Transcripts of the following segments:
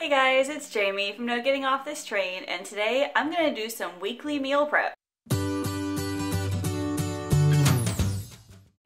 Hey guys, it's Jamie from No Getting Off This Train, and today I'm going to do some weekly meal prep.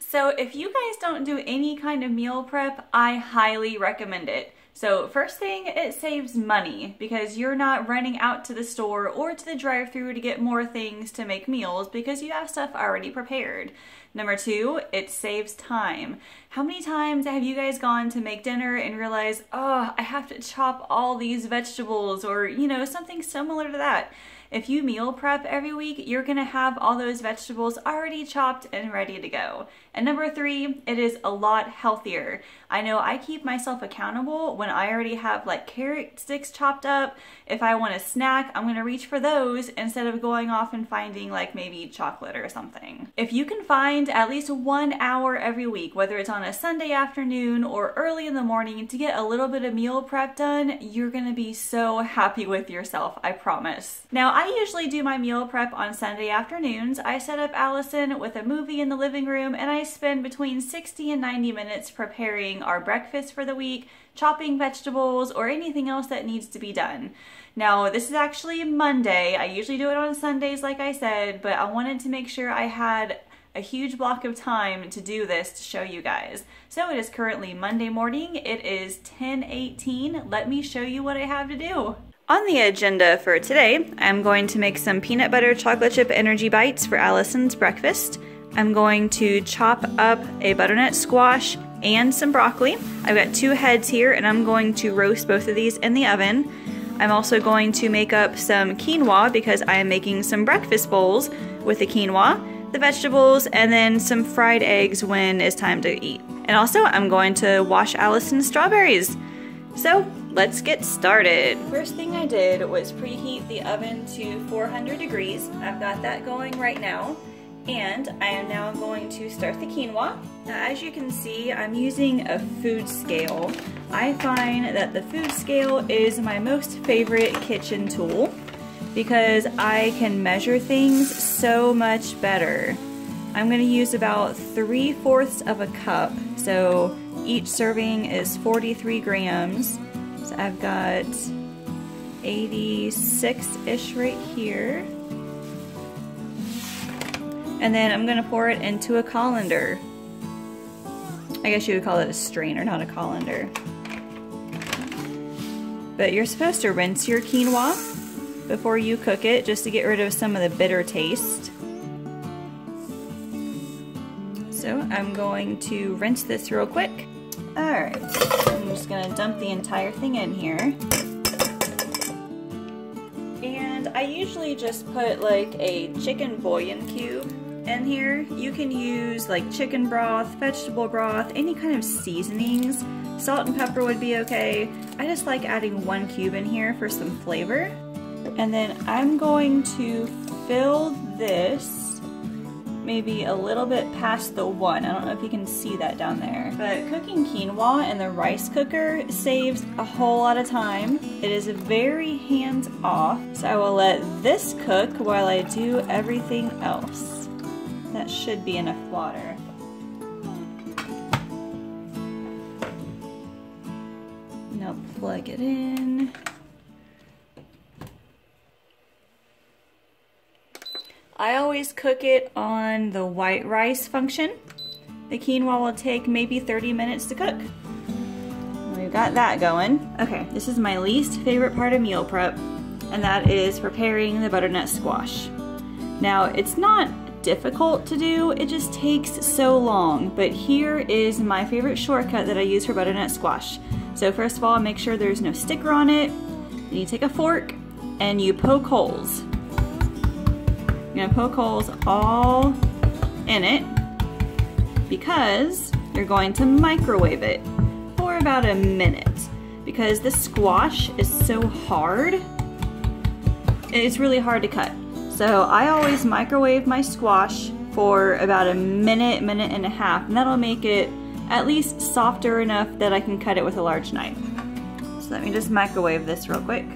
So if you guys don't do any kind of meal prep, I highly recommend it. So first thing, it saves money because you're not running out to the store or to the drive through to get more things to make meals because you have stuff already prepared. Number two, it saves time. How many times have you guys gone to make dinner and realize, oh, I have to chop all these vegetables or, you know, something similar to that? If you meal prep every week, you're gonna have all those vegetables already chopped and ready to go. And number three, it is a lot healthier. I know I keep myself accountable when I already have like carrot sticks chopped up. If I want a snack, I'm gonna reach for those instead of going off and finding like maybe chocolate or something. If you can find at least one hour every week, whether it's on a Sunday afternoon or early in the morning to get a little bit of meal prep done, you're gonna be so happy with yourself, I promise. Now, I usually do my meal prep on Sunday afternoons. I set up Allison with a movie in the living room and I spend between 60 and 90 minutes preparing our breakfast for the week, chopping vegetables, or anything else that needs to be done. Now, this is actually Monday. I usually do it on Sundays, like I said, but I wanted to make sure I had a huge block of time to do this to show you guys. So it is currently Monday morning. It is 10:18. Let me show you what I have to do. On the agenda for today, I'm going to make some peanut butter chocolate chip energy bites for Allison's breakfast. I'm going to chop up a butternut squash and some broccoli. I've got two heads here and I'm going to roast both of these in the oven. I'm also going to make up some quinoa because I am making some breakfast bowls with the quinoa, the vegetables, and then some fried eggs when it's time to eat. And also I'm going to wash Allison's strawberries. So let's get started. First thing I did was preheat the oven to 400 degrees. I've got that going right now. And I am now going to start the quinoa. Now as you can see, I'm using a food scale. I find that the food scale is my most favorite kitchen tool because I can measure things so much better. I'm gonna use about 3 fourths of a cup. So each serving is 43 grams. I've got 86-ish right here. And then I'm gonna pour it into a colander. I guess you would call it a strainer, not a colander. But you're supposed to rinse your quinoa before you cook it just to get rid of some of the bitter taste. So I'm going to rinse this real quick. Alright, I'm just gonna dump the entire thing in here. And I usually just put like a chicken bouillon cube in here. You can use like chicken broth, vegetable broth, any kind of seasonings. Salt and pepper would be okay. I just like adding one cube in here for some flavor. And then I'm going to fill this maybe a little bit past the one. I don't know if you can see that down there. But cooking quinoa in the rice cooker saves a whole lot of time. It is very hands off. So I will let this cook while I do everything else. That should be enough water. Now plug it in. I always cook it on the white rice function. The quinoa will take maybe 30 minutes to cook. We've got that going. Okay, this is my least favorite part of meal prep, and that is preparing the butternut squash. Now, it's not difficult to do, it just takes so long. But here is my favorite shortcut that I use for butternut squash. So first of all, make sure there's no sticker on it. Then you take a fork and you poke holes. Gonna poke holes all in it because you're going to microwave it for about a minute because the squash is so hard, it's really hard to cut. So I always microwave my squash for about a minute, minute and a half, and that'll make it at least softer enough that I can cut it with a large knife. So let me just microwave this real quick.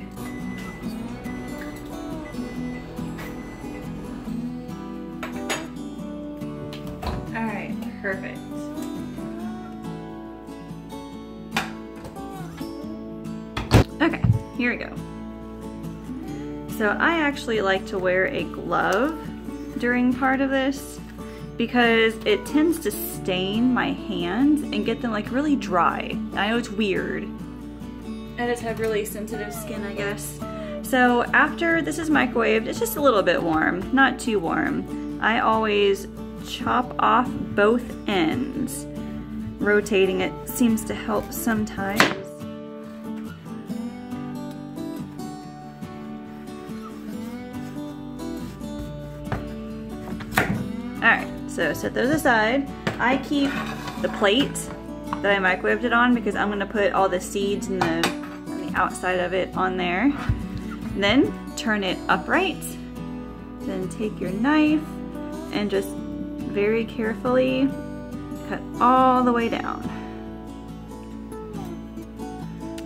So I actually like to wear a glove during part of this because it tends to stain my hands and get them like really dry. I know it's weird. I just have really sensitive skin, I guess. So after this is microwaved, it's just a little bit warm, not too warm. I always chop off both ends. Rotating it seems to help sometimes. So set those aside. I keep the plate that I microwaved it on because I'm going to put all the seeds and the, on the outside of it on there. And then turn it upright. Then take your knife and just very carefully cut all the way down.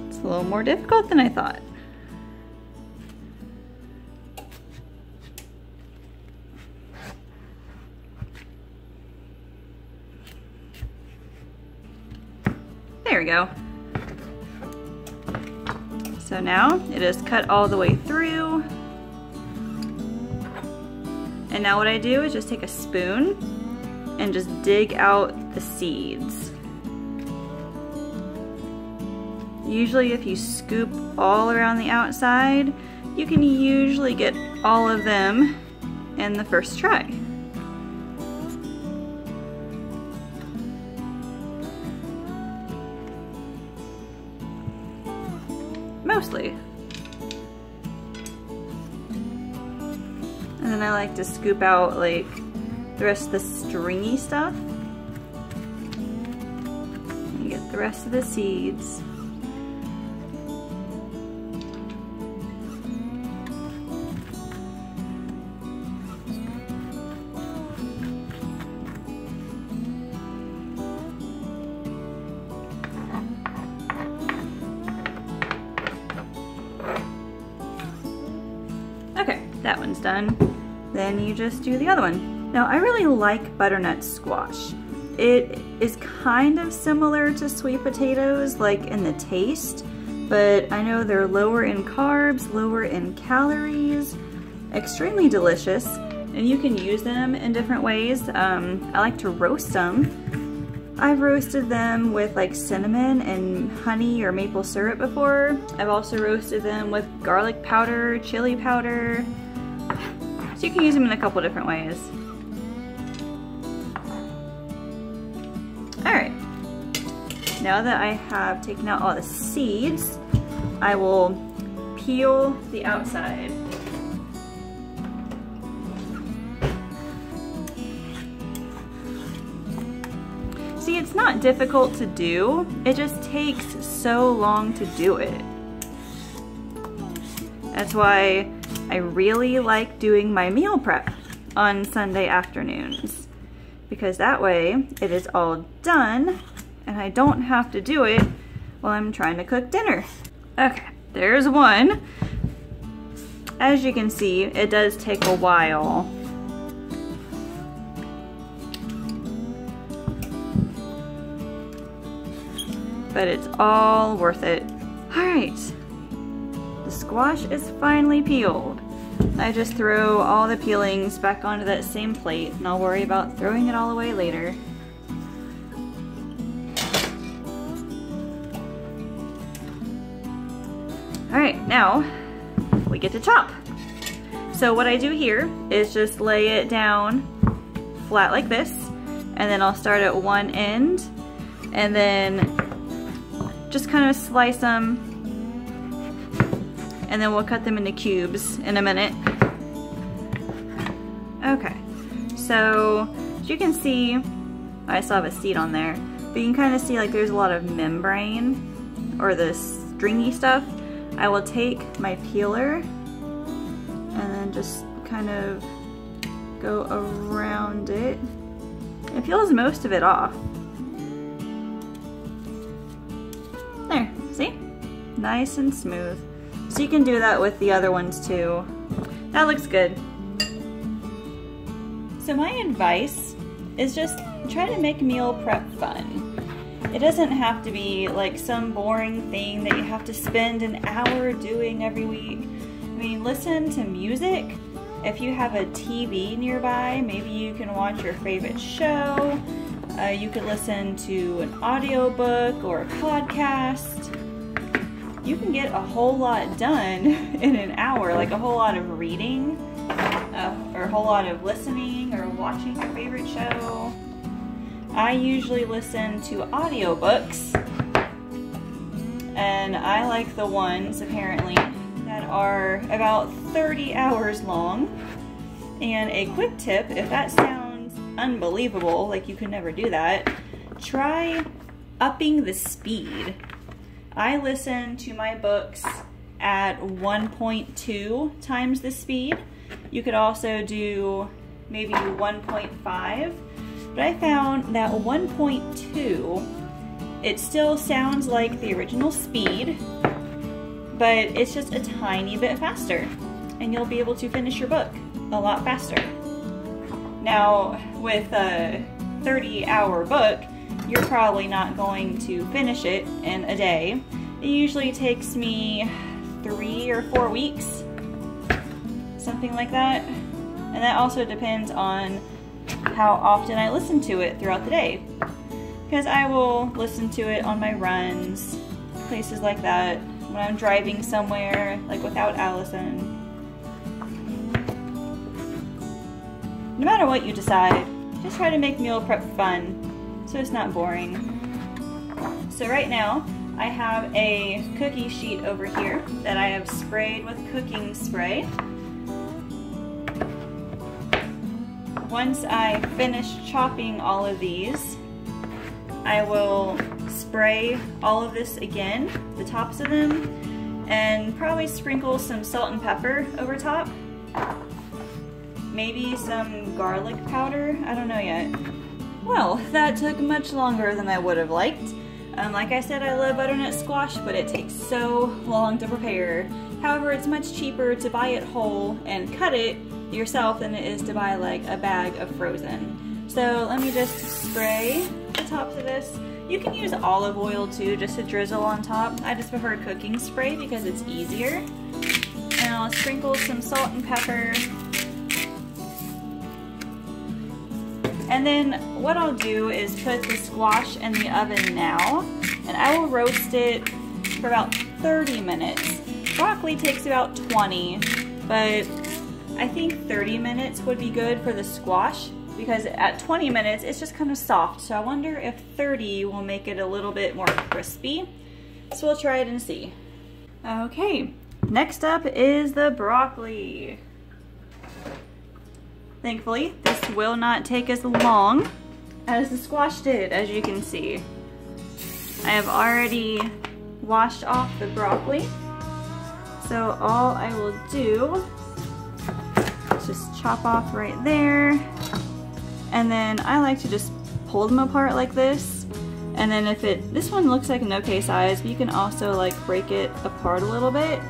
It's a little more difficult than I thought. We go. So now it is cut all the way through. And now what I do is just take a spoon and just dig out the seeds. Usually if you scoop all around the outside, you can usually get all of them in the first try. And then I like to scoop out like the rest of the stringy stuff. And get the rest of the seeds. Done. Then you just do the other one. Now I really like butternut squash. It is kind of similar to sweet potatoes, like in the taste, but I know they're lower in carbs, lower in calories, extremely delicious, and you can use them in different ways. Um, I like to roast them. I've roasted them with like cinnamon and honey or maple syrup before. I've also roasted them with garlic powder, chili powder, so you can use them in a couple different ways. Alright, now that I have taken out all the seeds, I will peel the outside. See, it's not difficult to do, it just takes so long to do it. That's why I really like doing my meal prep on Sunday afternoons because that way it is all done and I don't have to do it while I'm trying to cook dinner. Okay, there's one. As you can see, it does take a while. But it's all worth it. All right, squash is finally peeled. I just throw all the peelings back onto that same plate and I'll worry about throwing it all away later. Alright, now we get to chop. So what I do here is just lay it down flat like this and then I'll start at one end and then just kind of slice them and then we'll cut them into cubes in a minute. Okay, so as you can see, I still have a seed on there, but you can kind of see like there's a lot of membrane or the stringy stuff. I will take my peeler and then just kind of go around it. It peels most of it off. There, see? Nice and smooth. So you can do that with the other ones too. That looks good. So my advice is just try to make meal prep fun. It doesn't have to be like some boring thing that you have to spend an hour doing every week. I mean, listen to music. If you have a TV nearby, maybe you can watch your favorite show. Uh, you could listen to an audiobook or a podcast. You can get a whole lot done in an hour, like a whole lot of reading, uh, or a whole lot of listening, or watching your favorite show. I usually listen to audiobooks, and I like the ones, apparently, that are about 30 hours long. And a quick tip, if that sounds unbelievable, like you could never do that, try upping the speed. I listen to my books at 1.2 times the speed. You could also do maybe 1.5 but I found that 1.2, it still sounds like the original speed, but it's just a tiny bit faster. And you'll be able to finish your book a lot faster. Now, with a 30 hour book, you're probably not going to finish it in a day. It usually takes me three or four weeks, something like that. And that also depends on how often I listen to it throughout the day. Because I will listen to it on my runs, places like that, when I'm driving somewhere, like without Allison. No matter what you decide, just try to make meal prep fun, so it's not boring. So right now, I have a cookie sheet over here that I have sprayed with cooking spray. once I finish chopping all of these, I will spray all of this again, the tops of them, and probably sprinkle some salt and pepper over top. Maybe some garlic powder, I don't know yet. Well, that took much longer than I would have liked. Um, like I said, I love butternut squash, but it takes so long to prepare. However, it's much cheaper to buy it whole and cut it yourself than it is to buy like a bag of frozen. So let me just spray the tops of this. You can use olive oil too, just to drizzle on top. I just prefer cooking spray because it's easier. And I'll sprinkle some salt and pepper. And then what I'll do is put the squash in the oven now, and I will roast it for about 30 minutes. Broccoli takes about 20, but I think 30 minutes would be good for the squash because at 20 minutes it's just kind of soft. So I wonder if 30 will make it a little bit more crispy. So we'll try it and see. Okay, next up is the broccoli. Thankfully, this will not take as long as the squash did, as you can see. I have already washed off the broccoli. So all I will do is just chop off right there. And then I like to just pull them apart like this. And then if it, this one looks like an okay size, but you can also like break it apart a little bit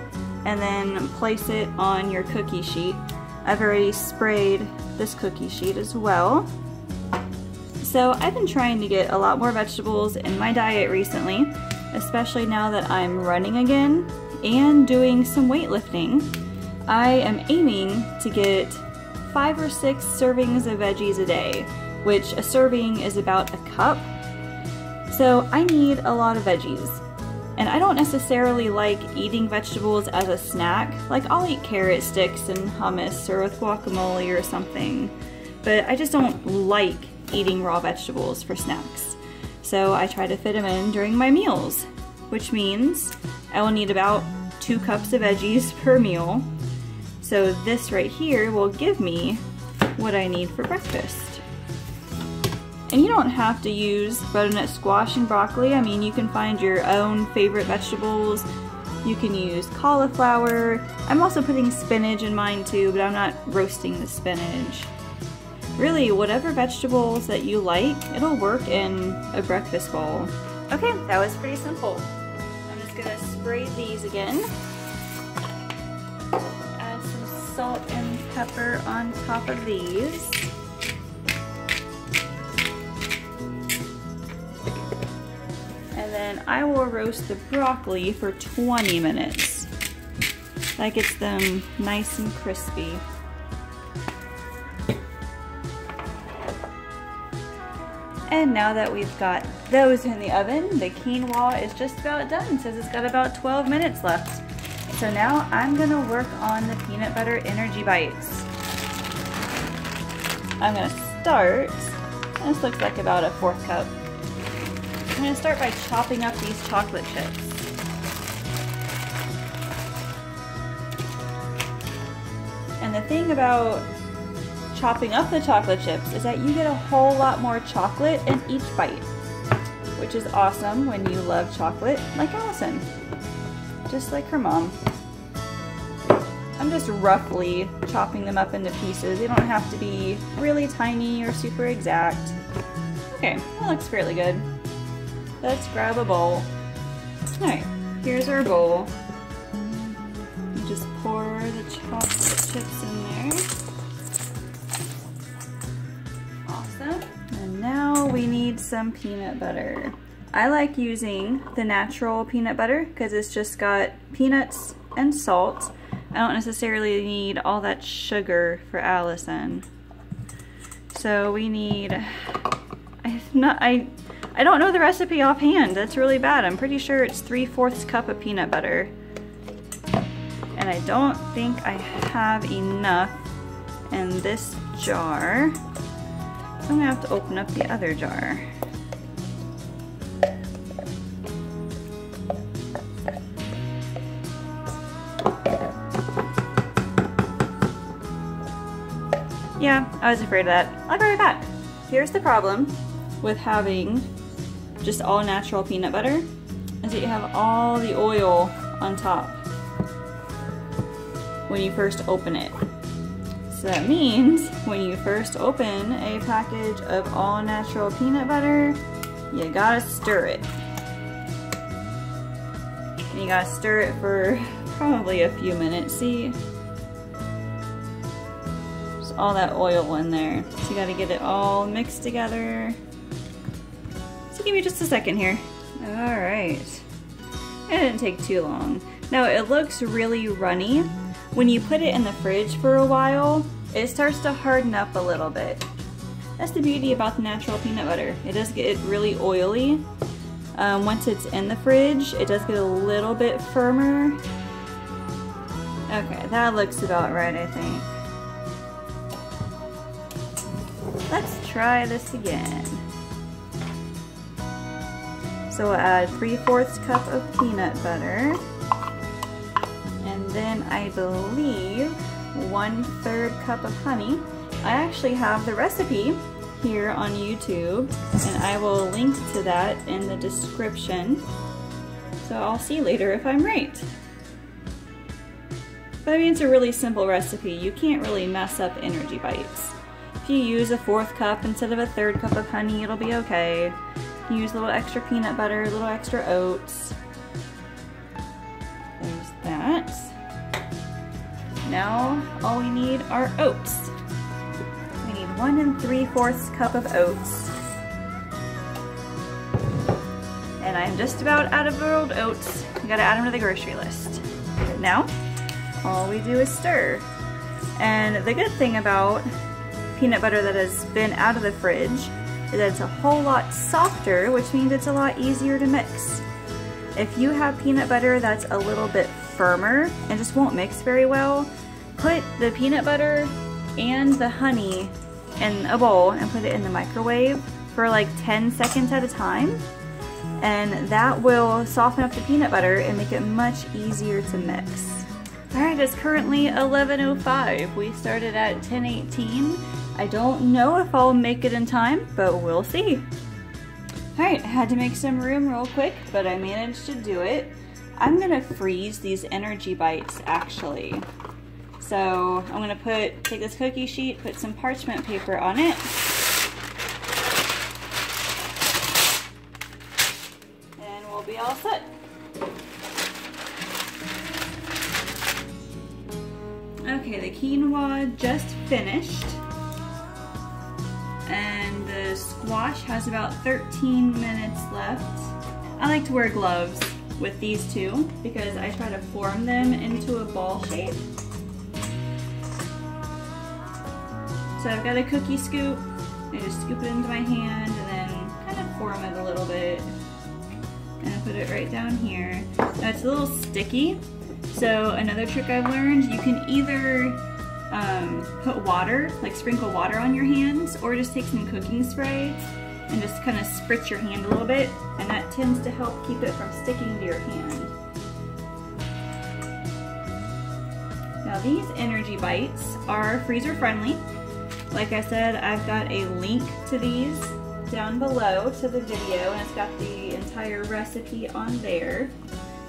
and then place it on your cookie sheet. I've already sprayed this cookie sheet as well. So I've been trying to get a lot more vegetables in my diet recently, especially now that I'm running again and doing some weightlifting. I am aiming to get five or six servings of veggies a day, which a serving is about a cup. So I need a lot of veggies. And I don't necessarily like eating vegetables as a snack. Like I'll eat carrot sticks and hummus or with guacamole or something. But I just don't like eating raw vegetables for snacks. So I try to fit them in during my meals, which means I will need about two cups of veggies per meal so this right here will give me what I need for breakfast. And you don't have to use butternut squash and broccoli. I mean, you can find your own favorite vegetables. You can use cauliflower. I'm also putting spinach in mine too, but I'm not roasting the spinach. Really, whatever vegetables that you like, it'll work in a breakfast bowl. Okay, that was pretty simple. I'm just gonna spray these again Add some salt and pepper on top of these. Then I will roast the broccoli for 20 minutes. That gets them nice and crispy. And now that we've got those in the oven, the quinoa is just about done. It says it's got about 12 minutes left. So now I'm gonna work on the peanut butter energy bites. I'm gonna start, this looks like about a fourth cup. I'm gonna start by chopping up these chocolate chips. And the thing about chopping up the chocolate chips is that you get a whole lot more chocolate in each bite, which is awesome when you love chocolate like Allison, just like her mom. I'm just roughly chopping them up into pieces. They don't have to be really tiny or super exact. Okay, that looks fairly good. Let's grab a bowl. Alright, here's our bowl. Just pour the chocolate chips in there. Awesome. And now we need some peanut butter. I like using the natural peanut butter because it's just got peanuts and salt. I don't necessarily need all that sugar for Allison. So we need, I not, I, I don't know the recipe offhand. That's really bad. I'm pretty sure it's 3 fourths cup of peanut butter. And I don't think I have enough in this jar. So I'm gonna have to open up the other jar. Yeah, I was afraid of that. I'll be right back. Here's the problem with having just all natural peanut butter is that you have all the oil on top when you first open it. So that means when you first open a package of all natural peanut butter, you gotta stir it. And you gotta stir it for probably a few minutes. See? There's all that oil in there. So you gotta get it all mixed together. Give me just a second here. Alright. It didn't take too long. Now it looks really runny, when you put it in the fridge for a while, it starts to harden up a little bit. That's the beauty about the natural peanut butter. It does get really oily. Um, once it's in the fridge, it does get a little bit firmer. Okay, that looks about right, I think. Let's try this again. So add 3 fourths cup of peanut butter And then I believe one third cup of honey. I actually have the recipe here on YouTube and I will link to that in the description. So I'll see later if I'm right. But I mean, it's a really simple recipe. You can't really mess up energy bites. If you use a fourth cup instead of a third cup of honey, it'll be okay. Use a little extra peanut butter, a little extra oats. There's that. Now all we need are oats. We need one and three fourths cup of oats. And I'm just about out of rolled oats. We gotta add them to the grocery list. Now, all we do is stir. And the good thing about peanut butter that has been out of the fridge it's a whole lot softer, which means it's a lot easier to mix. If you have peanut butter that's a little bit firmer and just won't mix very well, put the peanut butter and the honey in a bowl and put it in the microwave for like 10 seconds at a time and that will soften up the peanut butter and make it much easier to mix. Alright, it's currently 11.05. We started at 10.18. I don't know if I'll make it in time, but we'll see. Alright, I had to make some room real quick, but I managed to do it. I'm gonna freeze these energy bites actually. So I'm gonna put, take this cookie sheet, put some parchment paper on it. Quinoa just finished. And the squash has about 13 minutes left. I like to wear gloves with these two because I try to form them into a ball shape. So I've got a cookie scoop. I just scoop it into my hand and then kind of form it a little bit. And put it right down here. Now it's a little sticky, so another trick I've learned, you can either um, put water, like sprinkle water on your hands, or just take some cooking spray and just kind of spritz your hand a little bit, and that tends to help keep it from sticking to your hand. Now these energy bites are freezer friendly. Like I said, I've got a link to these down below to the video, and it's got the entire recipe on there.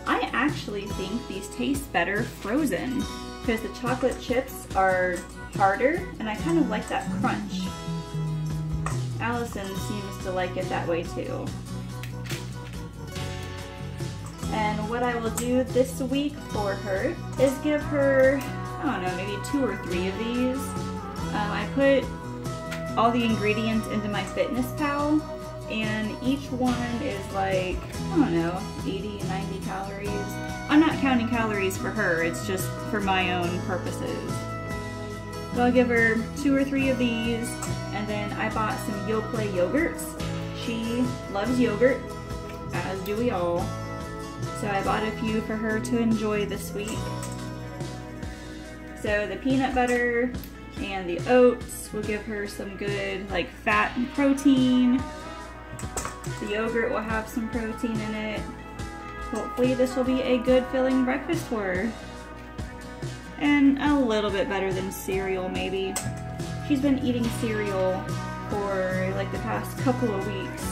I actually think these taste better frozen because the chocolate chips are harder and I kind of like that crunch. Allison seems to like it that way too. And what I will do this week for her is give her, I don't know, maybe two or three of these. Um, I put all the ingredients into MyFitnessPal and each one is like, I don't know, 80, 90 calories. I'm not counting calories for her, it's just for my own purposes. So I'll give her two or three of these, and then I bought some Yoplait yogurts. She loves yogurt, as do we all. So I bought a few for her to enjoy this week. So the peanut butter and the oats will give her some good like fat and protein. The yogurt will have some protein in it. Hopefully this will be a good filling breakfast for her. And a little bit better than cereal maybe. She's been eating cereal for like the past couple of weeks.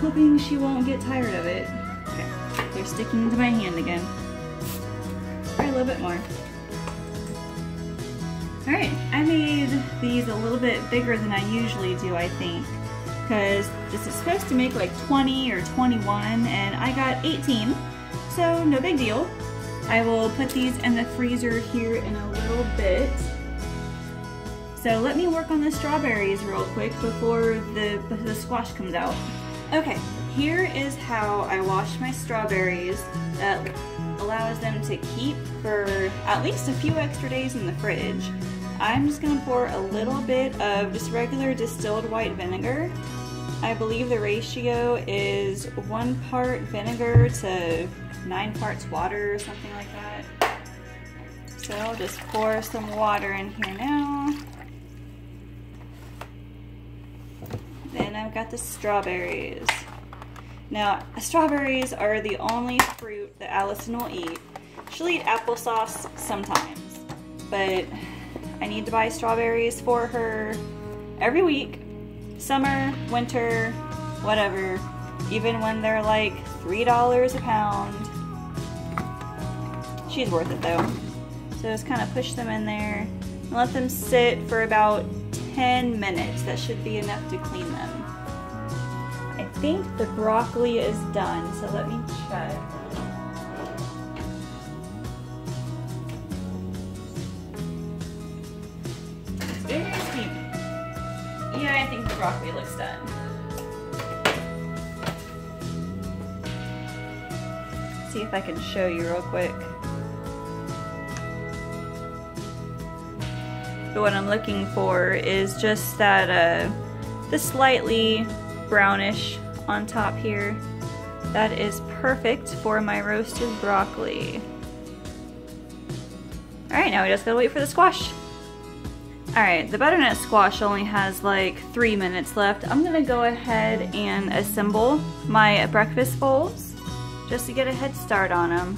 Hoping she won't get tired of it. Okay, they're sticking to my hand again. Try a little bit more. Alright, I made these a little bit bigger than I usually do, I think because this is supposed to make like 20 or 21 and I got 18, so no big deal. I will put these in the freezer here in a little bit. So let me work on the strawberries real quick before the, the squash comes out. Okay, here is how I wash my strawberries that allows them to keep for at least a few extra days in the fridge. I'm just gonna pour a little bit of just regular distilled white vinegar I believe the ratio is one part vinegar to nine parts water or something like that. So I'll just pour some water in here now. Then I've got the strawberries. Now, strawberries are the only fruit that Allison will eat. She'll eat applesauce sometimes, but I need to buy strawberries for her every week summer, winter, whatever, even when they're like $3 a pound. She's worth it though. So just kind of push them in there and let them sit for about 10 minutes. That should be enough to clean them. I think the broccoli is done, so let me check. Broccoli looks done. See if I can show you real quick. But what I'm looking for is just that, uh, the slightly brownish on top here. That is perfect for my roasted broccoli. Alright, now we just gotta wait for the squash. Alright, the butternut squash only has like three minutes left. I'm gonna go ahead and assemble my breakfast bowls just to get a head start on them.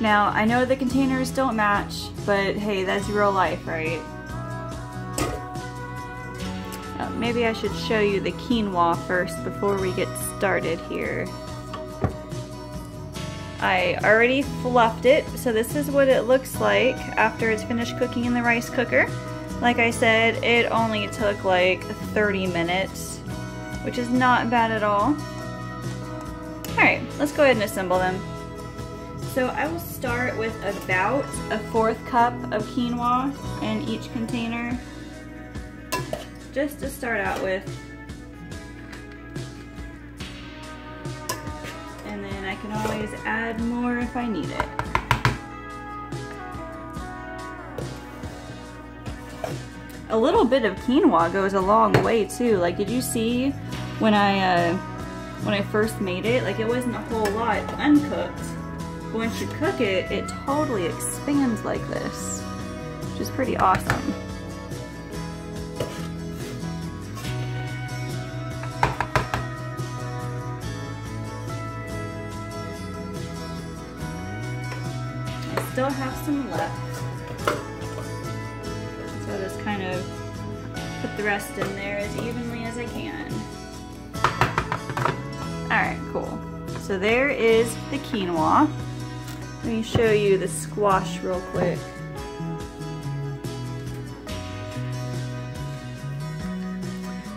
Now, I know the containers don't match, but hey, that's real life, right? Uh, maybe I should show you the quinoa first before we get started here. I already fluffed it, so this is what it looks like after it's finished cooking in the rice cooker. Like I said, it only took like 30 minutes, which is not bad at all. Alright, let's go ahead and assemble them. So I will start with about a fourth cup of quinoa in each container, just to start out with. Can always add more if I need it. A little bit of quinoa goes a long way too. Like, did you see when I uh, when I first made it? Like, it wasn't a whole lot uncooked. But once you cook it, it totally expands like this, which is pretty awesome. Still have some left. So I'll just kind of put the rest in there as evenly as I can. Alright, cool. So there is the quinoa. Let me show you the squash real quick.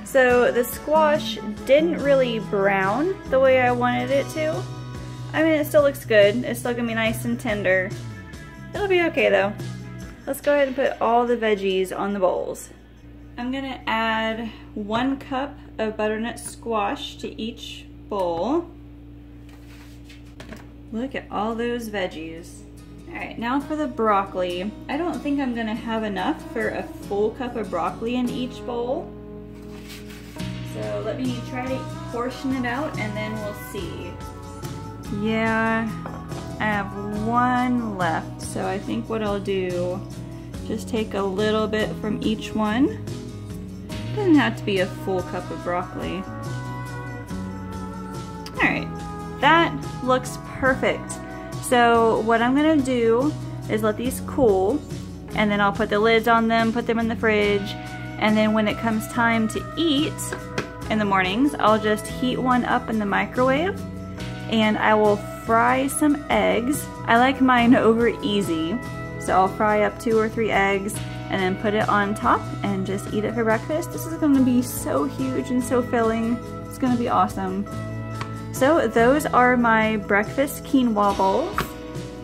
So the squash didn't really brown the way I wanted it to. I mean, it still looks good. It's still gonna be nice and tender. It'll be okay though. Let's go ahead and put all the veggies on the bowls. I'm gonna add one cup of butternut squash to each bowl. Look at all those veggies. All right, now for the broccoli. I don't think I'm gonna have enough for a full cup of broccoli in each bowl. So let me try to portion it out and then we'll see. Yeah, I have one left, so I think what I'll do, just take a little bit from each one. Doesn't have to be a full cup of broccoli. All right, that looks perfect. So what I'm gonna do is let these cool, and then I'll put the lids on them, put them in the fridge, and then when it comes time to eat in the mornings, I'll just heat one up in the microwave, and I will fry some eggs. I like mine over easy, so I'll fry up two or three eggs and then put it on top and just eat it for breakfast. This is gonna be so huge and so filling. It's gonna be awesome. So those are my breakfast quinoa bowls.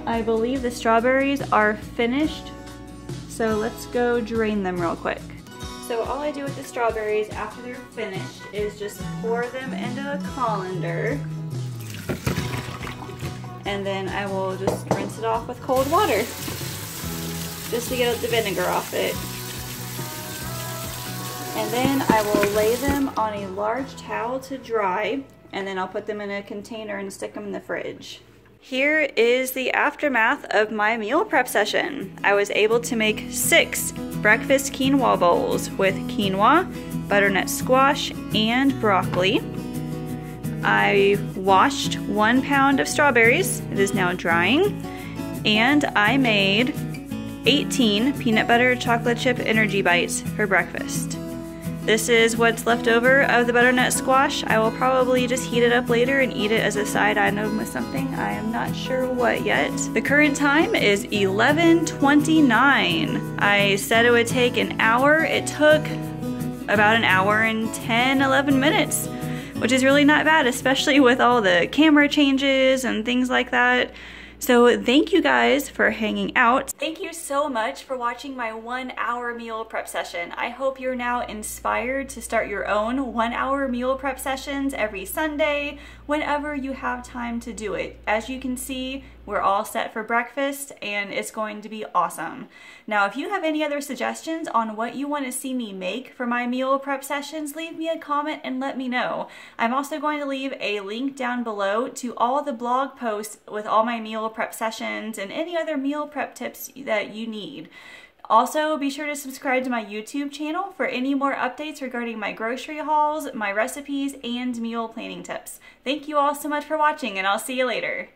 I believe the strawberries are finished, so let's go drain them real quick. So all I do with the strawberries after they're finished is just pour them into a colander and then I will just rinse it off with cold water just to get the vinegar off it. And then I will lay them on a large towel to dry and then I'll put them in a container and stick them in the fridge. Here is the aftermath of my meal prep session. I was able to make six breakfast quinoa bowls with quinoa, butternut squash, and broccoli. I washed one pound of strawberries. It is now drying. And I made 18 peanut butter chocolate chip energy bites for breakfast. This is what's left over of the butternut squash. I will probably just heat it up later and eat it as a side item with something. I am not sure what yet. The current time is 11.29. I said it would take an hour. It took about an hour and 10, 11 minutes which is really not bad, especially with all the camera changes and things like that. So thank you guys for hanging out. Thank you so much for watching my one hour meal prep session. I hope you're now inspired to start your own one hour meal prep sessions every Sunday, whenever you have time to do it. As you can see, we're all set for breakfast and it's going to be awesome. Now, if you have any other suggestions on what you want to see me make for my meal prep sessions, leave me a comment and let me know. I'm also going to leave a link down below to all the blog posts with all my meal prep sessions and any other meal prep tips that you need. Also, be sure to subscribe to my YouTube channel for any more updates regarding my grocery hauls, my recipes, and meal planning tips. Thank you all so much for watching, and I'll see you later.